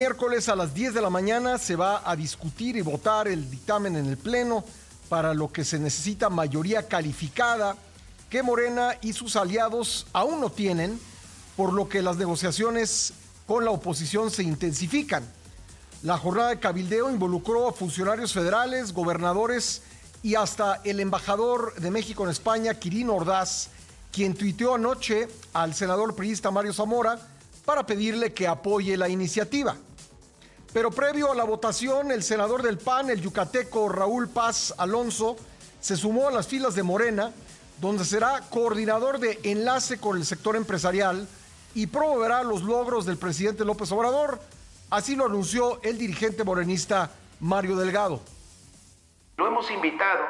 Miércoles a las 10 de la mañana se va a discutir y votar el dictamen en el Pleno para lo que se necesita mayoría calificada que Morena y sus aliados aún no tienen, por lo que las negociaciones con la oposición se intensifican. La jornada de cabildeo involucró a funcionarios federales, gobernadores y hasta el embajador de México en España, Quirino Ordaz, quien tuiteó anoche al senador priista Mario Zamora para pedirle que apoye la iniciativa. Pero previo a la votación, el senador del PAN, el yucateco Raúl Paz Alonso, se sumó a las filas de Morena, donde será coordinador de enlace con el sector empresarial y promoverá los logros del presidente López Obrador. Así lo anunció el dirigente morenista Mario Delgado. Lo hemos invitado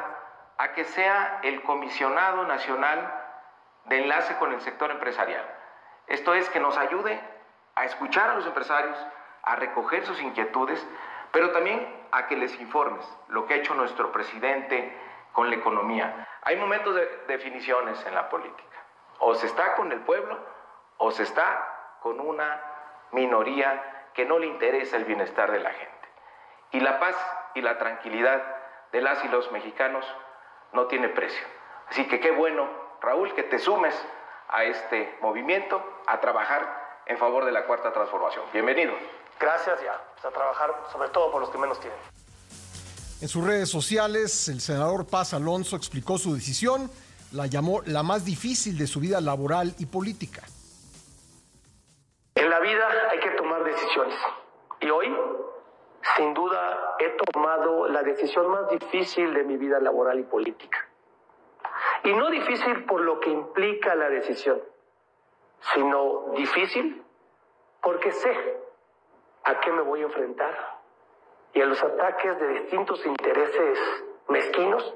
a que sea el comisionado nacional de enlace con el sector empresarial. Esto es que nos ayude a escuchar a los empresarios, a recoger sus inquietudes, pero también a que les informes lo que ha hecho nuestro presidente con la economía. Hay momentos de definiciones en la política. O se está con el pueblo o se está con una minoría que no le interesa el bienestar de la gente. Y la paz y la tranquilidad de las y los mexicanos no tiene precio. Así que qué bueno, Raúl, que te sumes a este movimiento, a trabajar en favor de la cuarta transformación. Bienvenido. Gracias ya, pues a trabajar sobre todo por los que menos tienen. En sus redes sociales, el senador Paz Alonso explicó su decisión, la llamó la más difícil de su vida laboral y política. En la vida hay que tomar decisiones. Y hoy, sin duda, he tomado la decisión más difícil de mi vida laboral y política. Y no difícil por lo que implica la decisión, sino difícil porque sé a qué me voy a enfrentar y a los ataques de distintos intereses mezquinos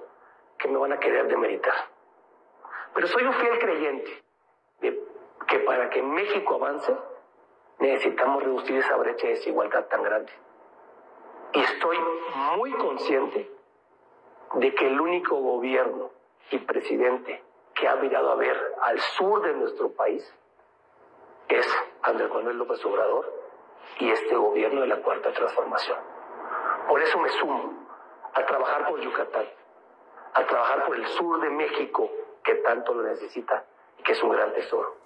que me van a querer demeritar. Pero soy un fiel creyente de que para que México avance necesitamos reducir esa brecha de desigualdad tan grande. Y estoy muy consciente de que el único gobierno y presidente que ha mirado a ver al sur de nuestro país es Andrés Manuel López Obrador y este gobierno de la cuarta transformación. Por eso me sumo a trabajar por Yucatán, a trabajar por el sur de México que tanto lo necesita y que es un gran tesoro.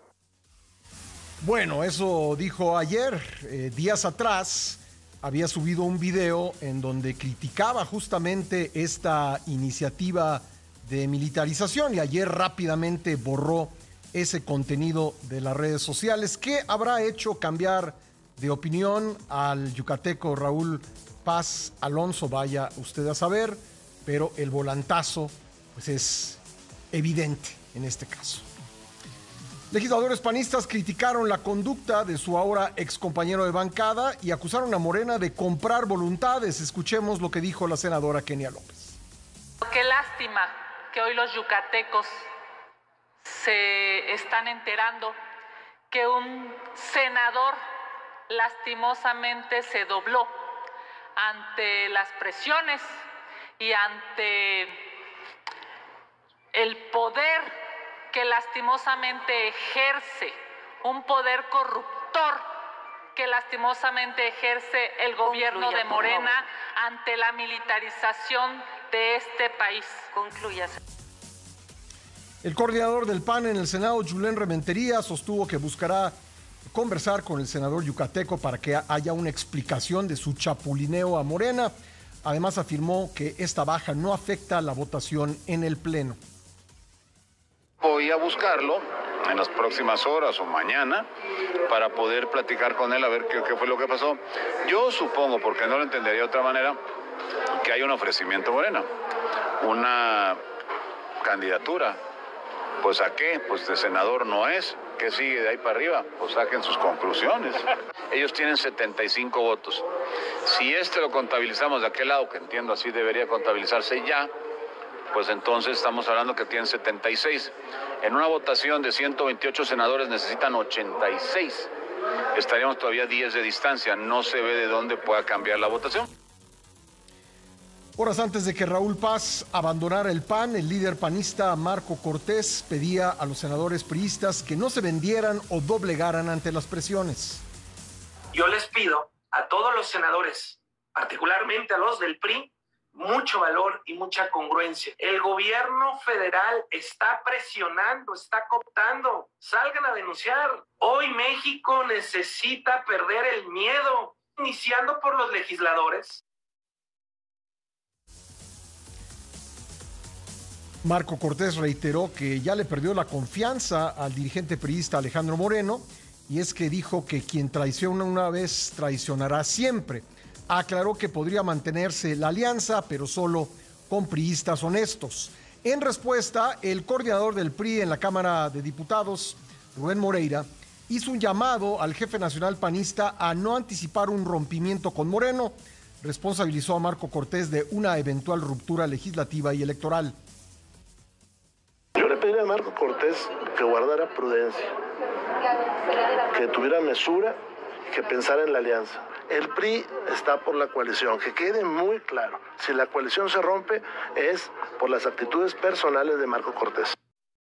Bueno, eso dijo ayer, eh, días atrás, había subido un video en donde criticaba justamente esta iniciativa de militarización y ayer rápidamente borró ese contenido de las redes sociales. ¿Qué habrá hecho cambiar de opinión al yucateco Raúl Paz Alonso? Vaya usted a saber, pero el volantazo pues es evidente en este caso. Legisladores panistas criticaron la conducta de su ahora ex compañero de bancada y acusaron a Morena de comprar voluntades. Escuchemos lo que dijo la senadora Kenia López. Qué lástima que hoy los yucatecos se están enterando que un senador lastimosamente se dobló ante las presiones y ante el poder que lastimosamente ejerce, un poder corruptor que lastimosamente ejerce el gobierno de Morena ante la militarización de este país. Concluya. El coordinador del PAN en el Senado, Julen Rementería, sostuvo que buscará conversar con el senador yucateco para que haya una explicación de su chapulineo a Morena. Además afirmó que esta baja no afecta la votación en el Pleno. Voy a buscarlo en las próximas horas o mañana para poder platicar con él a ver qué, fue lo que pasó. Yo supongo, porque no lo entendería de otra manera, que hay un ofrecimiento Morena, una candidatura. Pues a qué? Pues de senador no es. ¿Qué sigue de ahí para arriba? Pues saquen sus conclusiones. Ellos tienen 75 votos. Si este lo contabilizamos de aquel lado, que entiendo así debería contabilizarse ya, pues entonces estamos hablando que tienen 76. En una votación de 128 senadores necesitan 86. Estaríamos todavía 10 de distancia. No se ve de dónde pueda cambiar la votación. Horas antes de que Raúl Paz abandonara el PAN, el líder panista Marco Cortés pedía a los senadores priistas que no se vendieran o doblegaran ante las presiones. Yo les pido a todos los senadores, particularmente a los del PRI, mucho valor y mucha congruencia. El gobierno federal está presionando, está cooptando. Salgan a denunciar. Hoy México necesita perder el miedo, iniciando por los legisladores. Marco Cortés reiteró que ya le perdió la confianza al dirigente priista Alejandro Moreno y es que dijo que quien traiciona una vez traicionará siempre aclaró que podría mantenerse la alianza, pero solo con priistas honestos. En respuesta, el coordinador del PRI en la Cámara de Diputados, Rubén Moreira, hizo un llamado al jefe nacional panista a no anticipar un rompimiento con Moreno. Responsabilizó a Marco Cortés de una eventual ruptura legislativa y electoral. Yo le pediría a Marco Cortés que guardara prudencia, que tuviera mesura y que pensara en la alianza. El PRI está por la coalición, que quede muy claro. Si la coalición se rompe es por las actitudes personales de Marco Cortés.